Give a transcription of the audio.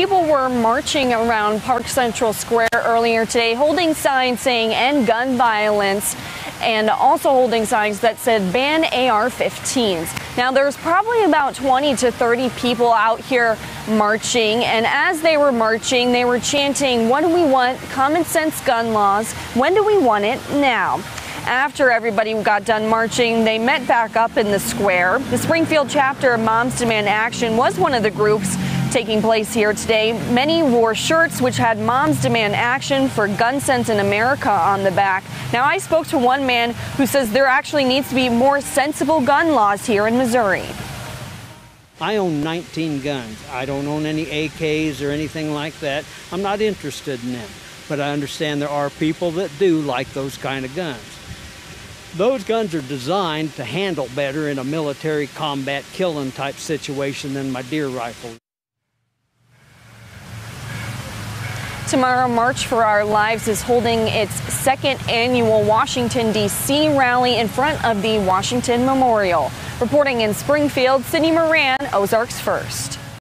People were marching around Park Central Square earlier today, holding signs saying end gun violence and also holding signs that said ban AR 15s. Now, there's probably about 20 to 30 people out here marching, and as they were marching, they were chanting, What do we want? Common sense gun laws. When do we want it? Now. After everybody got done marching, they met back up in the square. The Springfield chapter of Moms Demand Action was one of the groups taking place here today. Many wore shirts which had Moms Demand Action for Gun Sense in America on the back. Now, I spoke to one man who says there actually needs to be more sensible gun laws here in Missouri. I own 19 guns. I don't own any AKs or anything like that. I'm not interested in them. But I understand there are people that do like those kind of guns. Those guns are designed to handle better in a military combat killing type situation than my deer rifle. Tomorrow, March for Our Lives is holding its second annual Washington, D.C. rally in front of the Washington Memorial. Reporting in Springfield, Sydney Moran, Ozarks First.